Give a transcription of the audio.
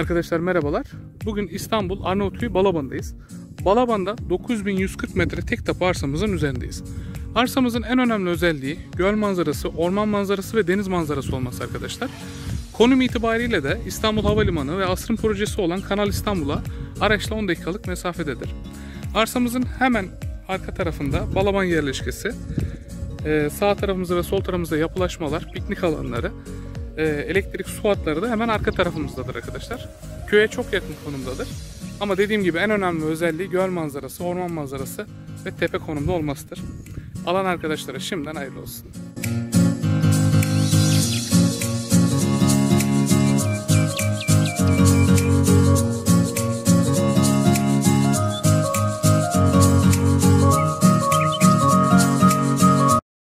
Arkadaşlar merhabalar. Bugün İstanbul Arnavutköy Balaban'dayız. Balaban'da 9140 metre tek tapu arsamızın üzerindeyiz. Arsamızın en önemli özelliği göl manzarası, orman manzarası ve deniz manzarası olması arkadaşlar. Konum itibariyle de İstanbul Havalimanı ve asrın projesi olan Kanal İstanbul'a araçla 10 dakikalık mesafededir. Arsamızın hemen arka tarafında Balaban yerleşkesi, sağ tarafımızda ve sol tarafımızda yapılaşmalar, piknik alanları, e, elektrik su hatları da hemen arka tarafımızdadır arkadaşlar. Köye çok yakın konumdadır. Ama dediğim gibi en önemli özelliği göl manzarası, orman manzarası ve tepe konumda olmasıdır. Alan arkadaşlara şimdiden hayırlı olsun.